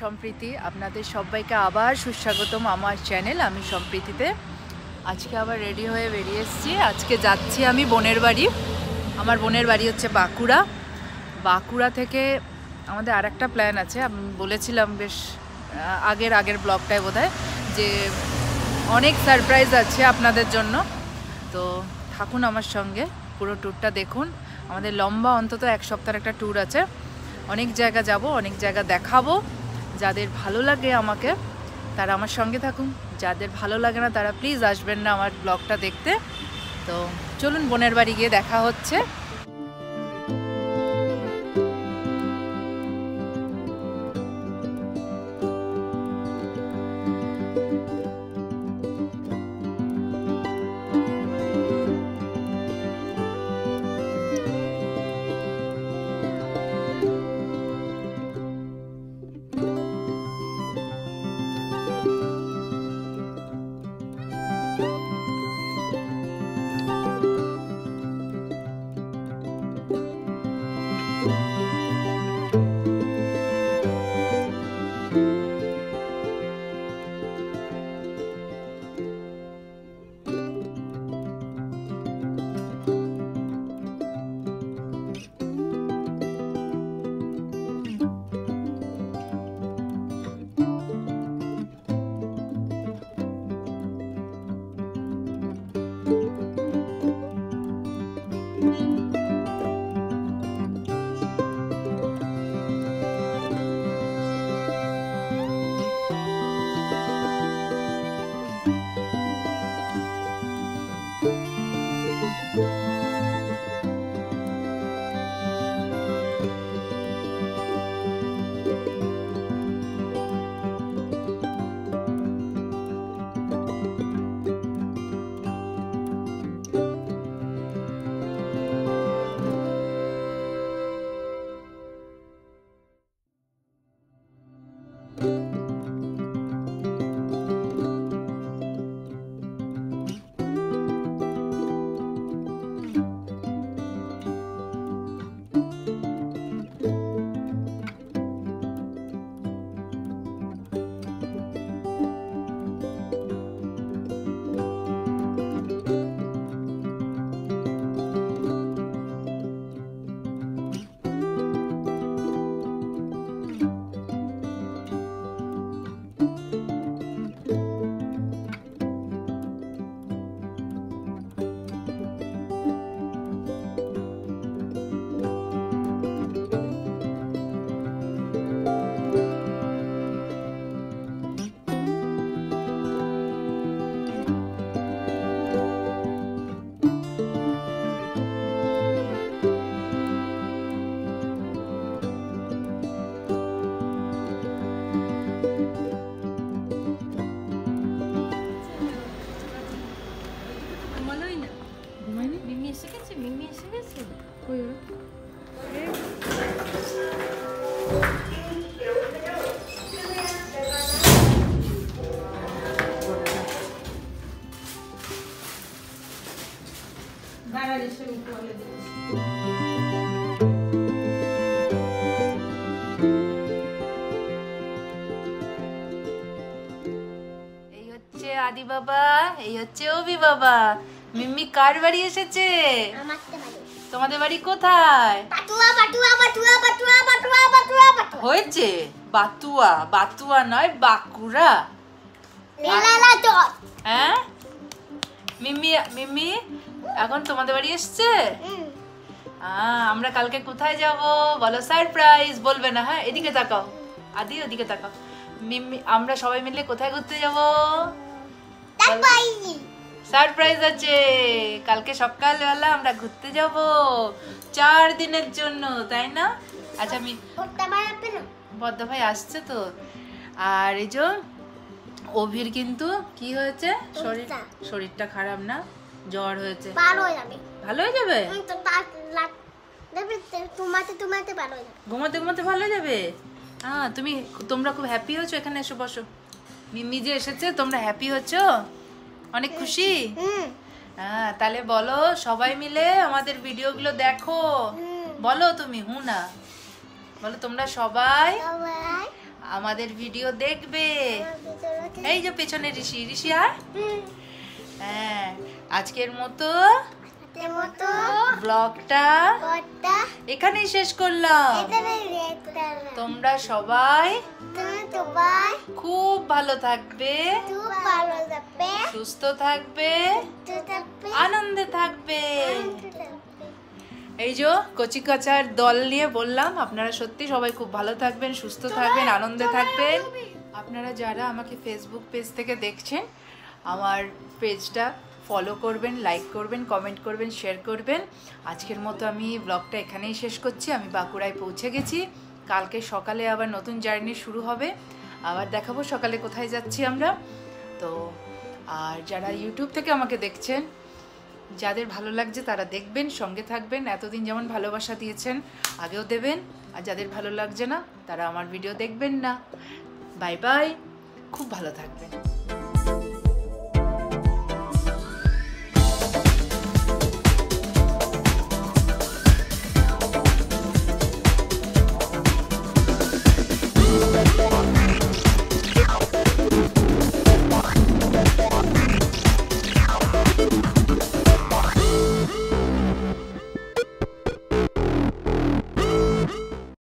সম্প্রীতি আপনাদের সবাইকে আবার সুস্বাগতম আমার চ্যানেল, আমি সম্প্রীতিতে। আজকে আবার রেডি হয়ে বেরিয়ে এসেছি। আজকে যাচ্ছি আমি বোনের বাড়ি। আমার বোনের বাড়ি হচ্ছে বাঁকুড়া। বাঁকুড়া থেকে আমাদের আর একটা প্ল্যান আছে। আমি বলেছিলাম বেশ আগের আগের ব্লগটায় বোধহয় যে অনেক সারপ্রাইজ আছে আপনাদের জন্য। তো থাকুন আমার সঙ্গে, পুরো ট্যুরটা দেখুন। আমাদের লম্বা অন্তত এক সপ্তাহের একটা ট্যুর আছে। অনেক জায়গা যাব, অনেক জায়গা দেখাবো। যাদের ভালো লাগে আমাকে, তারা আমার সঙ্গে থাকুন। যাদের ভালো লাগে না, তারা প্লিজ আসবেন না আমার ব্লগটা দেখতে। তো চলুন বোনের বাড়ি গিয়ে দেখা হচ্ছে। এসে গেছে মিমি এসে গেছে এই হচ্ছে আদি বাবা এই হচ্ছে অভি বাবা মিম্মি কার বাড়ি এসেছে? তোমাদের বাড়ি কোথায়? হয়েছে? বাতুয়া বাতুয়া নয় বাঁকুড়া। হ্যাঁ? মিম্মি মিম্মি এখন তোমাদের বাড়ি এসছে? আমরা কালকে কোথায় যাব? বলো সারপ্রাইজ বলবে না হ্যাঁ? এদিকে তাকাও। আদি ওদিকে তাকাও। মিম্মি আমরা সবাই মিলে কোথায় ঘুরতে যাব? সারপ্রাইজ আছে। কালকে সকালবেলা আমরা ঘুরতে যাব চার দিনের জন্য তাই না? আচ্ছা আমি বদ্দা ভাই আসছে তো। আর এই যে অভির কিন্তু কি হয়েছে? শরীর শরীরটা খারাপ না? জ্বর হয়েছে। ভালো হয়ে যাবে। ভালো হয়ে যাবে? হয়ে ঘুমাতে ঘুমাতে ভালো হয়ে যাবে? হ্যাঁ তুমি তোমরা খুব হ্যাপি হচ্ছ এখানে এসে বসো। মিম্মি যে এসেছে তোমরা হ্যাপি হচ্ছ? অনেক খুশি? হ্যাঁ তাহলে বলো সবাই মিলে আমাদের ভিডিওগুলো দেখো। বলো তুমি হু না বলো তোমরা সবাই আমাদের ভিডিও দেখবে। এই যে পেছনে ঋষি ঋষি আর? হ্যাঁ আজকের মতো ব্লগটা এখানেই শেষ করলাম। তোমরা সবাই খুব ভালো থাকবে খুব ভালো থাকবে সুস্থ থাকবে আনন্দ থাকবে। এই যে কচি কাচার দল নিয়ে বললাম আপনারা সত্যি সবাই খুব ভালো থাকবেন সুস্থ থাকবেন আনন্দে থাকবেন। আপনারা যারা আমাকে ফেসবুক পেজ থেকে দেখছেন আমার পেজটা ফলো করবেন লাইক করবেন কমেন্ট করবেন শেয়ার করবেন। আজকের মতো আমি ব্লগটা এখানেই শেষ করছি আমি বাঁকুড়ায় পৌঁছে গেছি। কালকে সকালে আবার নতুন জার্নি শুরু হবে। আবার দেখাবো সকালে কোথায় যাচ্ছি আমরা। তো, আর যারা ইউটিউব থেকে আমাকে দেখছেন, যাদের ভালো লাগছে তারা দেখবেন, সঙ্গে থাকবেন। এতদিন যেমন ভালোবাসা দিয়েছেন, আগেও দেবেন। আর যাদের ভালো লাগছে না, তারা আমার ভিডিও দেখবেন না। বাই বাই খুব ভালো থাকবেন।